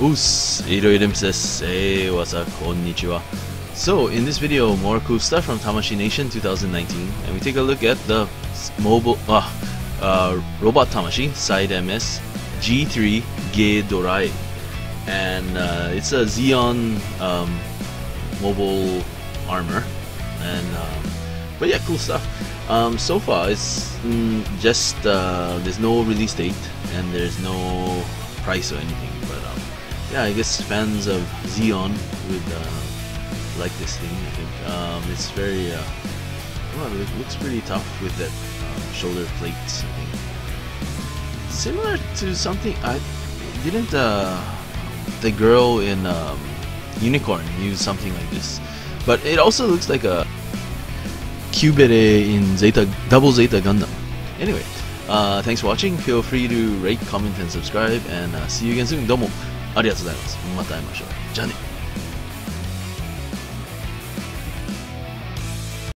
Oos, Iroidims desu. Hey, what's up? Konnichiwa. So, in this video, more cool stuff from Tamashii Nation 2019, and we take a look at the mobile, uh, uh, Robot Tamashii Side MS G3 Gei Drei, and uh, it's a Zeon um, mobile armor, and um, but yeah, cool stuff. Um, so far, it's mm, just uh, there's no release date and there's no price or anything, yeah, I guess fans of Zeon would uh, like this thing. I think um, it's very, uh, well, it looks pretty tough with that um, shoulder plates. Similar to something I didn't. Uh, the girl in um, Unicorn use something like this, but it also looks like a Qubeley in Zeta Double Zeta Gundam. Anyway, uh, thanks for watching. Feel free to rate, comment, and subscribe, and uh, see you again soon. Domo. ありがとうございます。また会いましょう。じゃあね。